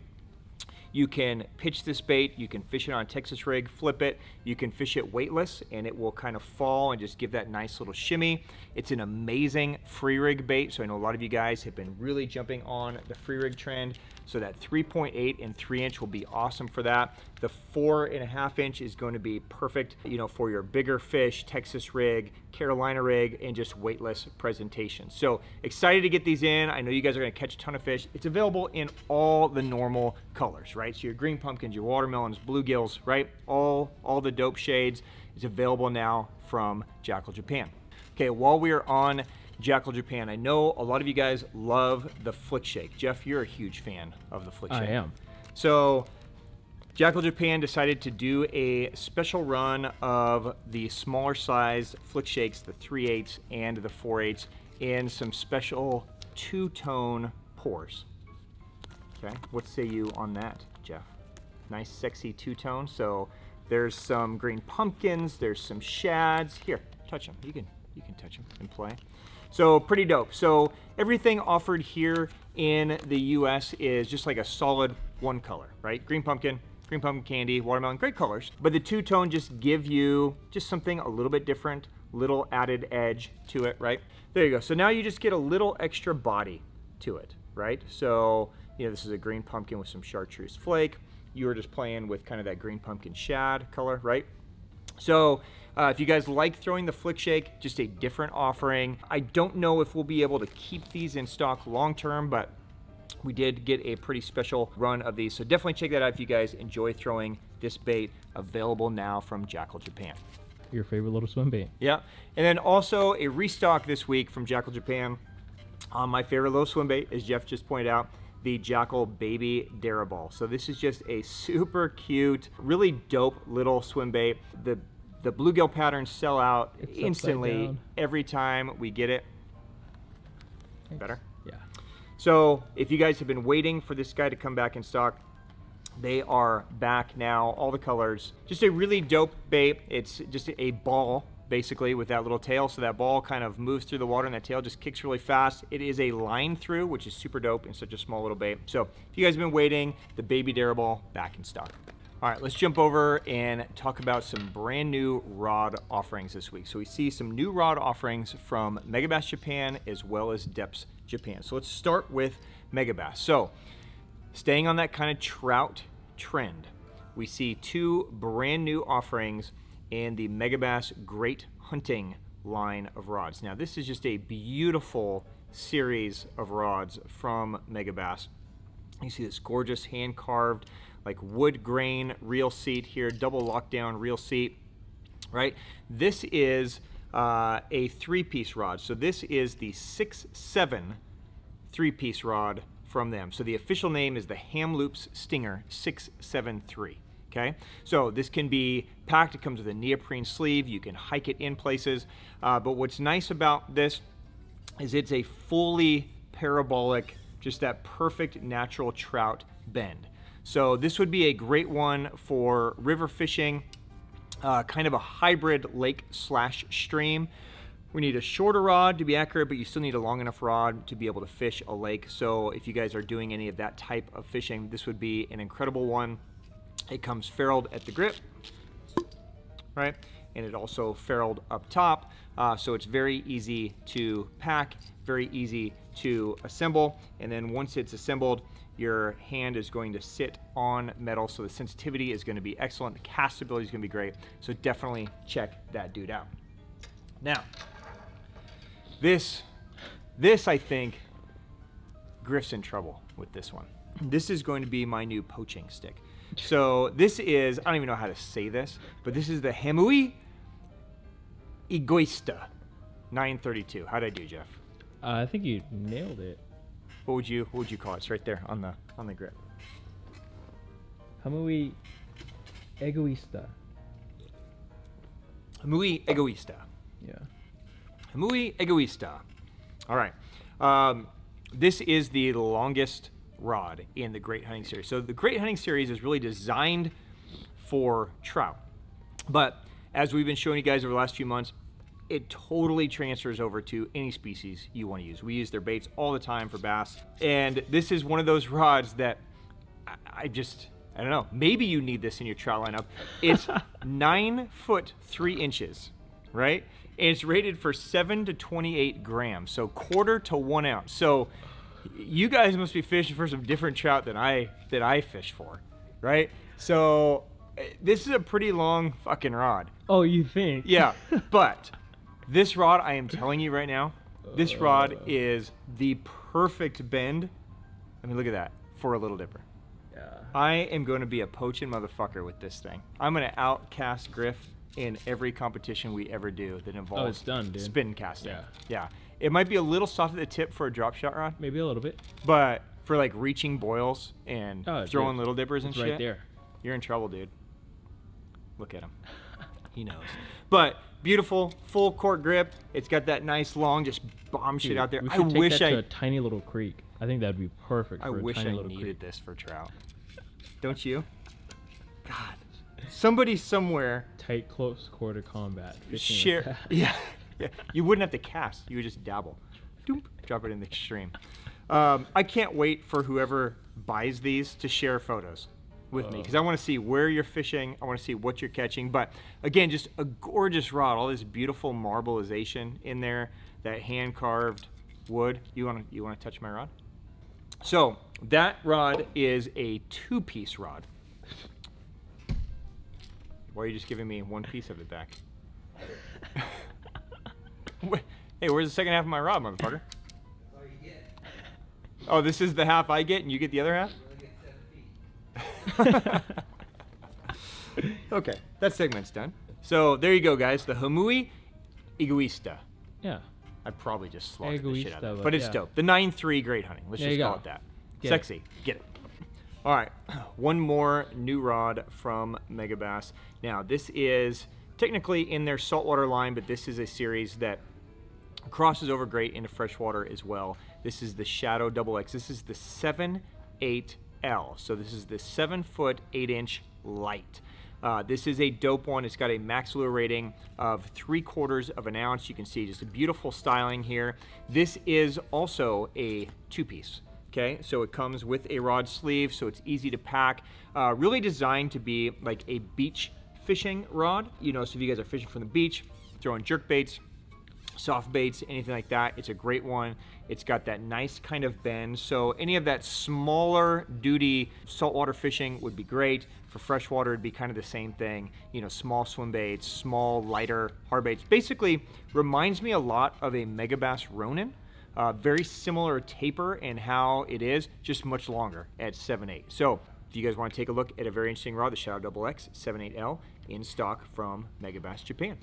You can pitch this bait, you can fish it on a Texas rig, flip it, you can fish it weightless and it will kind of fall and just give that nice little shimmy. It's an amazing free rig bait, so I know a lot of you guys have been really jumping on the free rig trend. So that 3.8 and 3 inch will be awesome for that. The four and a half inch is going to be perfect, you know, for your bigger fish, Texas rig, Carolina rig, and just weightless presentation. So excited to get these in. I know you guys are going to catch a ton of fish. It's available in all the normal colors, right? So your green pumpkins, your watermelons, bluegills, right? All all the dope shades is available now from Jackall Japan. Okay, while we are on Jackall Japan, I know a lot of you guys love the Flick Shake. Jeff, you're a huge fan of the Flick Shake. I am. So Jackall Japan decided to do a special run of the smaller size Flick Shakes, the 3 8 and the 4 8 in some special two-tone pours. Okay, what say you on that, Jeff? nice sexy two-tone. So there's some green pumpkins, there's some shads. Here, touch them. You can you can touch them and play. So pretty dope. So everything offered here in the US is just like a solid one color, right? Green pumpkin, green pumpkin candy, watermelon, great colors. But the two-tone just give you just something a little bit different, little added edge to it, right? There you go. So now you just get a little extra body to it, right? So, you know, this is a green pumpkin with some chartreuse flake. You were just playing with kind of that green pumpkin shad color, right? So uh, if you guys like throwing the Flick Shake, just a different offering. I don't know if we'll be able to keep these in stock long term, but we did get a pretty special run of these. So definitely check that out if you guys enjoy throwing this bait available now from Jackall Japan. Your favorite little swim bait. Yeah. And then also a restock this week from Jackall Japan. Um, my favorite little swim bait, as Jeff just pointed out, the Jackall Baby Daraball. So this is just a super cute, really dope little swim bait. The the bluegill patterns sell out It's instantly every time we get it. Better? Yeah. So if you guys have been waiting for this guy to come back in stock, they are back now, all the colors. Just a really dope bait. It's just a ball basically with that little tail. So that ball kind of moves through the water and that tail just kicks really fast. It is a line through, which is super dope in such a small little bait. So if you guys have been waiting, the baby Daraball back in stock. All right, let's jump over and talk about some brand new rod offerings this week. So we see some new rod offerings from Megabass Japan as well as Deps Japan. So let's start with Megabass. So staying on that kind of trout trend, we see two brand new offerings in the Megabass Great Hunting line of rods. Now this is just a beautiful series of rods from Megabass. You see this gorgeous hand carved, like wood grain real seat here, double lockdown real seat, right? This is uh, a three piece rod. So this is the 6-7 three piece rod from them. So the official name is the Kamloops Stinger 673. Okay, so this can be packed. It comes with a neoprene sleeve. You can hike it in places. Uh, but what's nice about this is it's a fully parabolic, just that perfect natural trout bend. So this would be a great one for river fishing, uh, kind of a hybrid lake slash stream. We need a shorter rod to be accurate, but you still need a long enough rod to be able to fish a lake. So if you guys are doing any of that type of fishing, this would be an incredible one. It comes ferruled at the grip, right? And it also ferruled up top. Uh, so it's very easy to pack, very easy to assemble. And then once it's assembled, your hand is going to sit on metal. So the sensitivity is going to be excellent. The castability is going to be great. So definitely check that dude out. Now, this, this I think, Griff's in trouble with this one. This is going to be my new poaching stick. So this is, I don't even know how to say this, but this is the Hemui Egoista 932. How'd I do, Jeff? Uh, I think you nailed it. What would you what would you call it? It's right there on the on the grip. Hamui egoista. Hamui Egoista. Yeah. Hamui egoísta. All right. Um, this is the longest rod in the Great Hunting Series. So the Great Hunting Series is really designed for trout. But as we've been showing you guys over the last few months, it totally transfers over to any species you want to use. We use their baits all the time for bass. And this is one of those rods that I, I just, I don't know, maybe you need this in your trout lineup. It's nine foot three inches, right? And it's rated for seven to 28 grams, so quarter to one ounce. So you guys must be fishing for some different trout than I that I fish for, right? So eh, this is a pretty long fucking rod. Oh, you think? Yeah, but this rod, I am telling you right now, this uh, rod is the perfect bend. I mean, look at that for a little dipper. Yeah. I am going to be a poaching motherfucker with this thing. I'm going to outcast Griff in every competition we ever do that involves Oh, it's done, dude. spin casting. Yeah. yeah. It might be a little soft at the tip for a drop shot rod, Maybe a little bit. but for like reaching boils and Oh, throwing dude. little dippers and It's shit, right there. you're in trouble, dude. Look at him. he knows. But beautiful, full court grip. It's got that nice long, just bomb shit out there. We I should take wish that I, to a tiny little creek. I think that'd be perfect I for a wish tiny I little needed creek. this for trout. Don't you? God, somebody somewhere Tight, close quarter combat. fishing share. Yeah, yeah. You wouldn't have to cast. You would just dabble. Doop, drop it in the stream. Um, I can't wait for whoever buys these to share photos with me uh. because I want to see where you're fishing. I want to see what you're catching. But again, just a gorgeous rod. All this beautiful marbleization in there. That hand carved wood. You want to you want to touch my rod? So that rod is a two-piece rod. Why are you just giving me one piece of it back? Hey, where's the second half of my rod, motherfucker? That's all you get. Oh, this is the half I get, and you get the other half. okay, that segment's done. So there you go, guys. The Hamui Egoista. Yeah. I probably just slaughtered the shit out of it, but it's yeah. dope. The 9-3 great hunting. Let's There just call go. it that. Get it. Sexy. Get it. All right, one more new rod from Megabass. Now this is technically in their saltwater line, but this is a series that crosses over great into freshwater as well. This is the Shadow Double X. This is the 7-8L. So this is the 7 foot 8 inch light. Uh, this is a dope one. It's got a max lure rating of three quarters of an ounce. You can see just a beautiful styling here. This is also a two piece. Okay, so it comes with a rod sleeve, so it's easy to pack. Uh, really designed to be like a beach fishing rod. You know, so if you guys are fishing from the beach, throwing jerk baits, soft baits, anything like that. It's a great one. It's got that nice kind of bend. So any of that smaller duty saltwater fishing would be great. For freshwater, it'd be kind of the same thing. You know, small swim baits, small, lighter hard baits. Basically, reminds me a lot of a Megabass Ronin. Uh, very similar taper and how it is, just much longer at 7.8. So if you guys want to take a look at a very interesting rod, the Shadow Double X 78L in stock from Megabass Japan.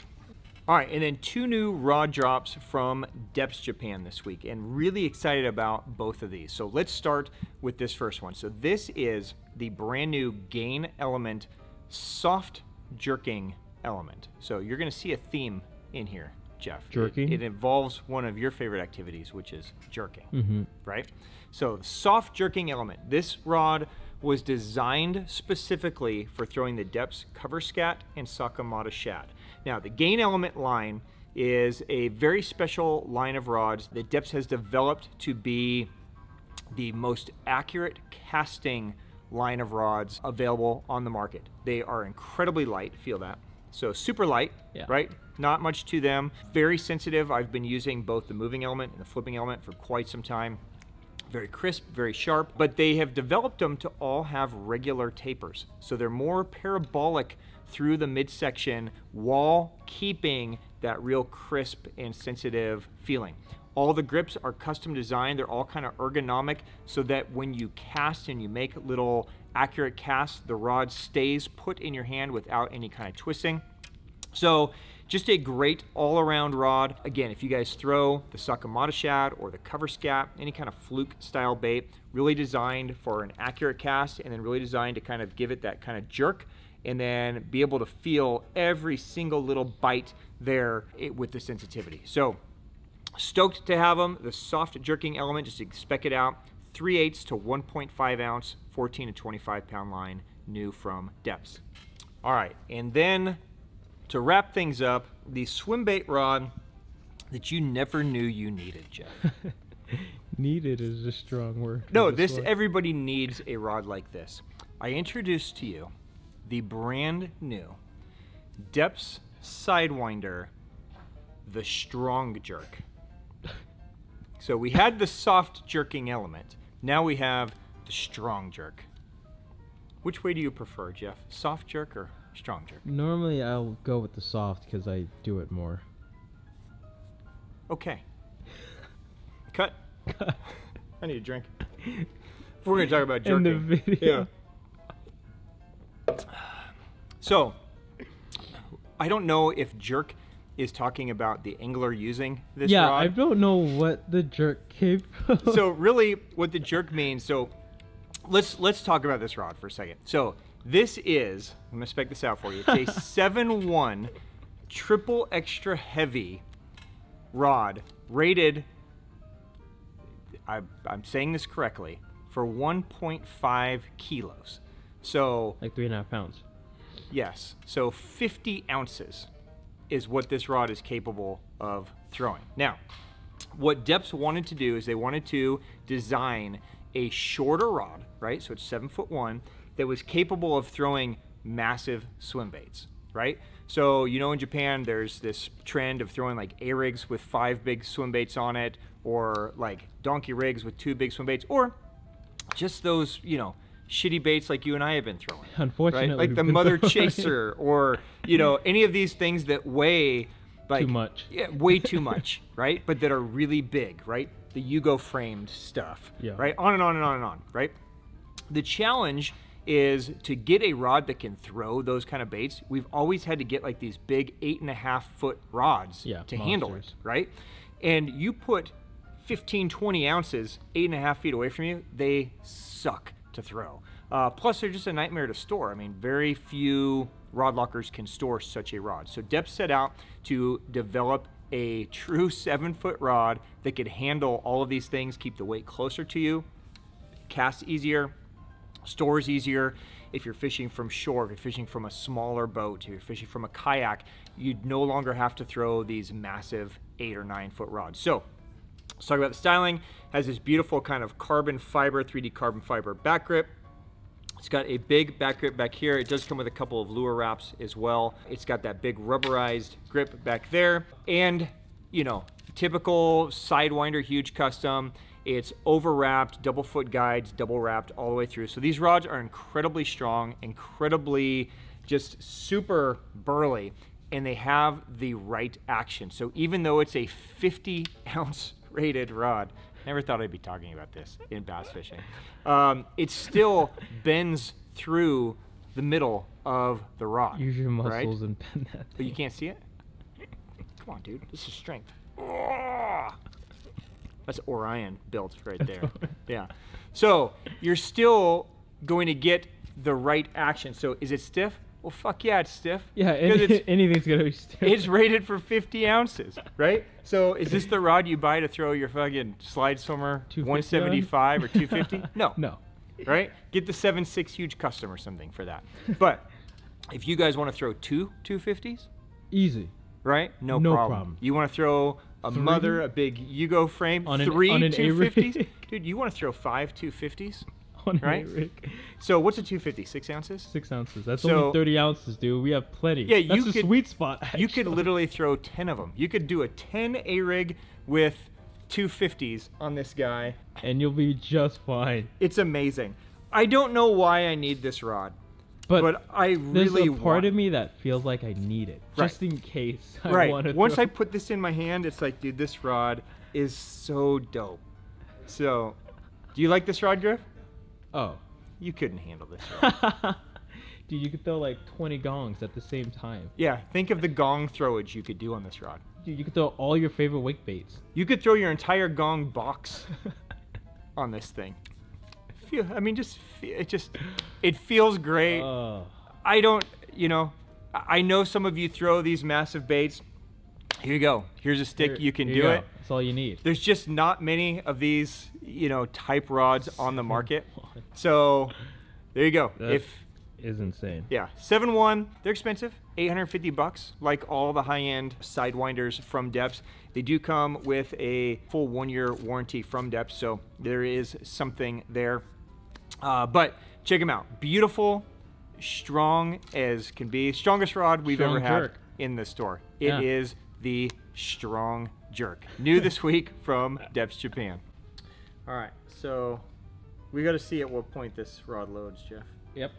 All right, and then two new rod drops from Deps Japan this week, and really excited about both of these. So let's start with this first one. So this is the brand new Gain Element soft jerking element. So you're going to see a theme in here, Jeff. Jerking? It, involves one of your favorite activities, which is jerking Mm-hmm. right? So soft jerking element. This rod was designed specifically for throwing the Deps cover scat and Sakamata shad. Now the gain element line is a very special line of rods that Deps has developed to be the most accurate casting line of rods available on the market. They are incredibly light, feel that. So super light, Yeah. right? Not much to them. Very sensitive. I've been using both the moving element and the flipping element for quite some time. Very crisp, very sharp, but they have developed them to all have regular tapers. So they're more parabolic through the midsection while keeping that real crisp and sensitive feeling. All the grips are custom designed. They're all kind of ergonomic so that when you cast and you make little accurate casts, the rod stays put in your hand without any kind of twisting. So just a great all-around rod. Again, if you guys throw the Sakamata shad or the cover scat, any kind of fluke style bait, really designed for an accurate cast and then really designed to kind of give it that kind of jerk and then be able to feel every single little bite there with the sensitivity. So stoked to have them. The soft jerking element, just spec it out. 3 eighths to 1.5 ounce, 14 to 25 pound line, new from Deps. All right, and then to wrap things up, the swim bait rod that you never knew you needed, Jeff. Needed is a strong word. No, this one. everybody needs a rod like this. I introduced to you the brand new Deps Sidewinder, the Strong Jerk. So we had the soft jerking element. Now we have the strong jerk. Which way do you prefer, Jeff? Soft jerk or strong jerk? Normally, I'll go with the soft because I do it more. Okay. Cut. I need a drink. We're going to talk about jerking. In the video. Yeah. So, I don't know if jerk is talking about the angler using this yeah, rod. I don't know what the jerk came from. so really what the jerk means so let's let's talk about this rod for a second so this is i'm gonna spec this out for you it's a 7-1 triple extra heavy rod rated I, i'm saying this correctly for 1.5 kilos so like three and a half pounds. Yes. So 50 ounces is what this rod is capable of throwing. Now, what Deps wanted to do is they wanted to design a shorter rod, right? So it's seven foot one, that was capable of throwing massive swim baits, right? So you know in Japan there's this trend of throwing like A rigs with five big swim baits on it, or like donkey rigs with two big swim baits, or just those, you know, shitty baits like you and I have been throwing. Unfortunately, right? Like the mother chaser or, you know, any of these things that weigh like too much. Yeah, way too much, right? But that are really big, right? The Yugo framed stuff. Yeah. Right? On and on and on and on, right? The challenge is to get a rod that can throw those kind of baits. We've always had to get like these big eight and a half foot rods Yeah, to handle it, right? And you put 15, 20 ounces eight and a half feet away from you, they suck to throw. Uh, plus, they're just a nightmare to store. I mean, very few rod lockers can store such a rod. So Deps set out to develop a true seven foot rod that could handle all of these things, keep the weight closer to you, cast easier, stores easier. If you're fishing from shore, if you're fishing from a smaller boat, if you're fishing from a kayak, you'd no longer have to throw these massive eight or nine foot rods. So let's talk about the styling. Has this beautiful kind of carbon fiber, 3D carbon fiber back grip. It's got a big back grip back here. It does come with a couple of lure wraps as well. It's got that big rubberized grip back there. And, you know, typical Sidewinder huge custom. It's over wrapped, double foot guides, double wrapped all the way through. So these rods are incredibly strong, incredibly just super burly, and they have the right action. So even though it's a 50 ounce rated rod, never thought I'd be talking about this in bass fishing. Um, it still bends through the middle of the rod. Use your right? muscles and bend that. But you can't see it? Come on, dude. This is strength. Oh! That's Orion built right there. yeah. So you're still going to get the right action. So is it stiff? Well, fuck yeah, it's stiff. Yeah, any, it's, anything's gonna be stiff. it's rated for 50 ounces, right? So is this the rod you buy to throw your fucking slide swimmer 250 on? 175 or 250? No no. right? Get the seven six huge custom or something for that. But if you guys want to throw two 250s, Easy. right? No, No problem. problem. You want to throw a Three? mother, a big Yugo frame, On an- three on 250s? A-rig? Dude, you want to throw five 250s? On Right? A-rig. So what's a 250? Six ounces? Six ounces. That's So- only 30 ounces, dude. We have plenty. Yeah, That's you could- sweet spot. You could literally throw 10 of them. You could do a 10 A rig with 250s on this guy. and you'll be just fine. It's amazing. I don't know why I need this rod, But, but, I there's really a part of me that feels like I need it, Right. just in case. I right. Once throw- I put this in my hand, it's like, dude, this rod is so dope. So, do you like this rod, Griff? Oh. You couldn't handle this. Dude, you could throw like 20 gongs at the same time. yeah, think of the gong throwage you could do on this rod. Dude, you could throw all your favorite wake baits. You could throw your entire gong box on this thing. Feel, I mean, just it just it feels great. Oh. I don't, you know, I know some of you throw these massive baits. Here you go. Here's a stick. Here- you can do go. it. That's all you need. There's just not many of these, you know, type rods on the market. So there you go. That if is insane. yeah, seven one, they're expensive, 850 bucks, like all the high-end sidewinders from Deps. They do come with a full one-year warranty from Deps, so there is something there. Uh, but check them out. Beautiful, strong as can be. Strongest rod we've Strong ever had jerk. in the store. It is Yeah. The strong jerk. New this week from Deps Japan. All right, so we got to see at what point this rod loads, Jeff. Yep.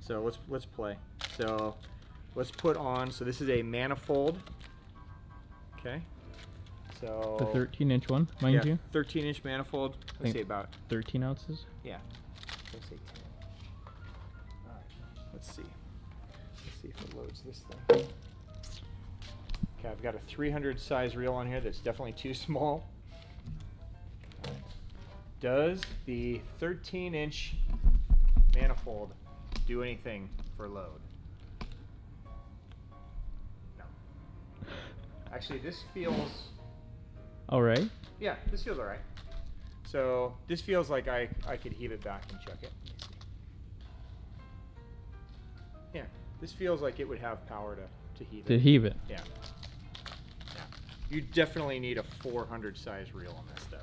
So let's let's play. So let's put on. So this is a manifold. Okay. So The 13 inch one, mind yeah, you. 13 inch manifold. Let's say about 13 ounces. yeah. Let's say 10. All right. Let's see. Let's see if it loads this thing. Okay, I've got a 300 size reel on here that's definitely too small. Does the 13 inch manifold do anything for load? No. Actually, this feels All right. yeah, this feels alright. So this feels like I, I could heave it back and chuck it. Let me see. Yeah, This feels like it would have power to, to heave it. To heave it. Yeah. You definitely need a 400 size reel on this though.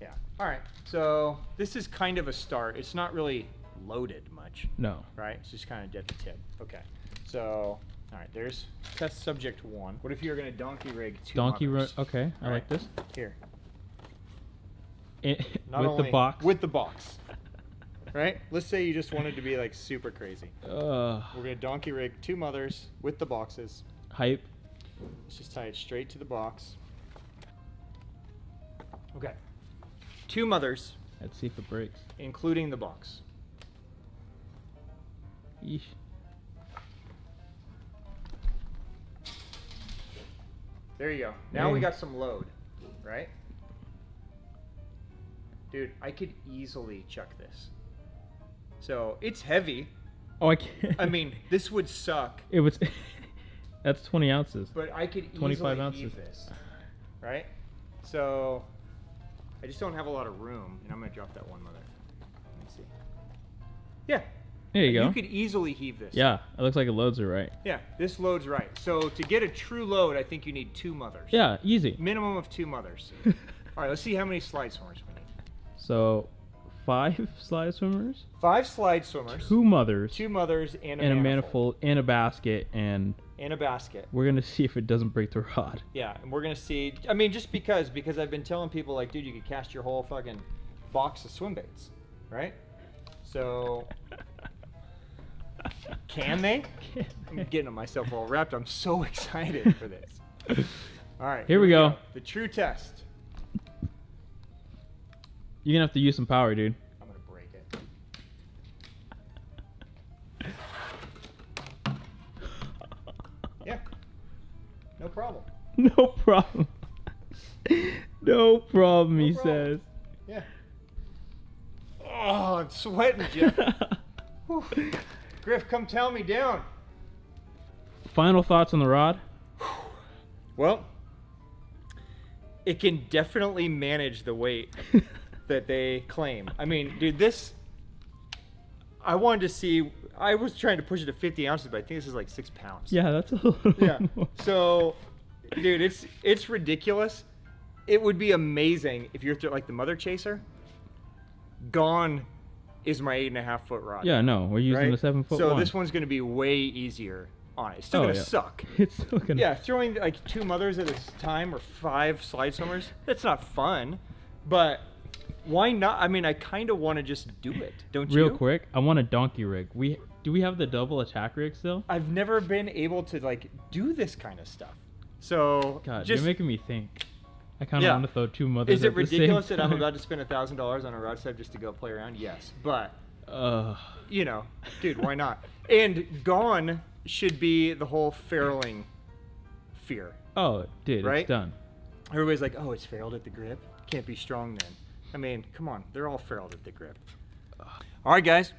Yeah. All right. So this is kind of a start. It's not really loaded much, No. right? It's just kind of dead to tip. Okay. So, all right. There's test subject one. What if you're gonna donkey rig two Donkey rig. Okay, I All like this. Here. It, Not with only- the box. With the box. Right? Let's say you just wanted to be like super crazy. uh, We're gonna donkey rig two mothers with the boxes. hype. Let's just tie it straight to the box. Okay. Two mothers, Let's see if it breaks. including the box. Yeesh. There you go. Now we got some load, right? Dude, I could easily chuck this. So it's heavy. Oh, I can't. I mean, this would suck, it was. that's 20 ounces. but I could 25 easily ounces. heave this, right? So I just don't have a lot of room, and I'm gonna drop that one mother. Let me see. Yeah, There you go. You could easily heave this. yeah, it looks like it loads it right. Yeah, this loads right. So to get a true load, I think you need two mothers. Yeah, easy. Minimum of two mothers. All right, let's see how many slide swimmers we need. So, five slide swimmers, Five slide swimmers, two mothers, two mothers, and a, and a manifold, manifold, and a basket, and and a basket. we're gonna see if it doesn't break the rod. Yeah, and we're gonna see. I mean, just because because I've been telling people like, dude, you could cast your whole fucking box of swim baits, right? So can they? I'm getting myself all wrapped. I'm so excited for this. All right, Here we go. The true test. You're gonna have to use some power, dude. No problem. No problem. no problem, he No problem. says. Yeah. Oh, I'm sweating, Jeff. Griff, come tell me down. Final thoughts on the rod? Well, it can definitely manage the weight that they claim. I mean, dude, this. I wanted to see. I was trying to push it to 50 ounces, but I think this is like six pounds. yeah, that's a little. Yeah. more. So, dude, it's it's ridiculous. It would be amazing if you're like the mother chaser. Gone is my eight and a half foot rod. Yeah, no, we're using right? the seven foot So one. this one's going to be way easier on it. It's still Oh, going to yeah. suck. It's still gonna. Yeah, throwing like two mothers at a time or five slide swimmers, that's not fun. But why not? I mean, I kind of want to just do it, don't you? Real quick, I want a donkey rig. We do we have the double attack rig still? I've never been able to like do this kind of stuff. So God, just you're making me think. I kind of Yeah. want to throw two mothers. is it ridiculous that I'm about to spend a thousand dollars on a rod set just to go play around? Yes, but Ugh. you know, dude, why not? And gone should be the whole ferruling fear. oh, dude, Right? it's done. Everybody's like, oh, it's ferruled at the grip. Can't be strong then. I mean, come on, they're all ferruled at the grip. All right, guys,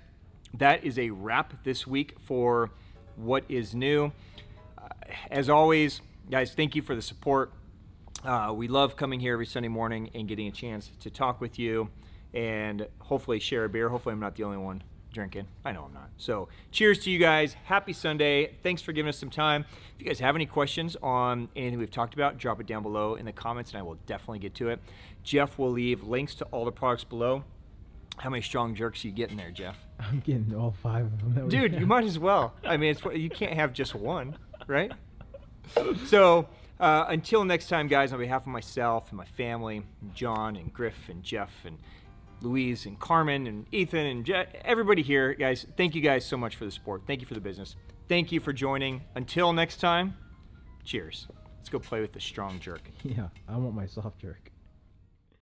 that is a wrap this week for what is new. Uh, as always, guys, thank you for the support. Uh, we love coming here every Sunday morning and getting a chance to talk with you and hopefully share a beer. Hopefully, I'm not the only one drinking. I know I'm not. So, cheers to you guys. Happy Sunday. Thanks for giving us some time. If you guys have any questions on anything we've talked about, drop it down below in the comments and I will definitely get to it. Jeff will leave links to all the products below. How many strong jerks are you getting there, Jeff? I'm getting all five of them. Dude, you might as well. I mean, it's you can't have just one, right? So uh, until next time, guys, on behalf of myself and my family, John and Griff and Jeff and Louise and Carmen and Ethan and Je- everybody here, guys, thank you guys so much for the support. Thank you for the business. Thank you for joining. Until next time, cheers. Let's go play with the strong jerk. Yeah, I want my soft jerk.